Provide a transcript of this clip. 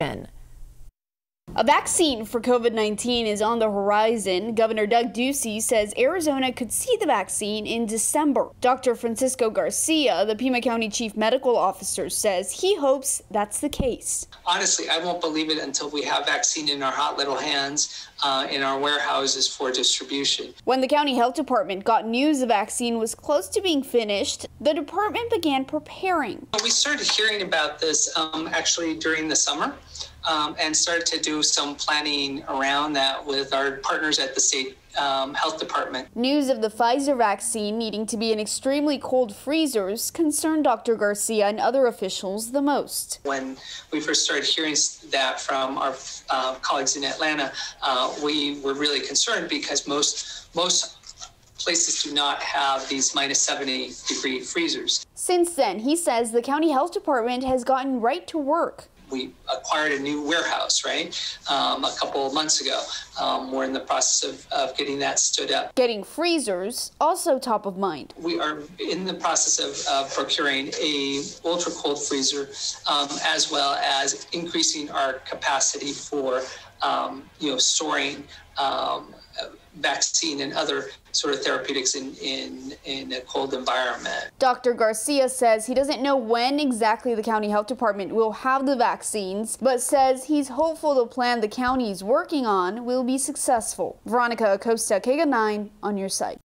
in. A vaccine for COVID 19 is on the horizon. Governor Doug Ducey says Arizona could see the vaccine in December. Dr. Francisco Garcia, the Pima County Chief Medical Officer, says he hopes that's the case. Honestly, I won't believe it until we have vaccine in our hot little hands uh, in our warehouses for distribution. When the county health department got news the vaccine was close to being finished, the department began preparing. We started hearing about this um, actually during the summer um, and started to do some planning around that with our partners at the state um, health department. News of the Pfizer vaccine needing to be in extremely cold freezers concerned Dr. Garcia and other officials the most. When we first started hearing that from our uh, colleagues in Atlanta, uh, we were really concerned because most most places do not have these minus 70 degree freezers. Since then, he says the county health department has gotten right to work we acquired a new warehouse, right, um, a couple of months ago. Um, we're in the process of, of getting that stood up. Getting freezers also top of mind. We are in the process of uh, procuring a ultra cold freezer, um, as well as increasing our capacity for, um, you know, storing um, vaccine and other sort of therapeutics in, in, in a cold environment. Dr. Garcia says he doesn't know when exactly the county health department will have the vaccines, but says he's hopeful the plan the county is working on will be successful. Veronica Acosta, KGUN 9 on your site.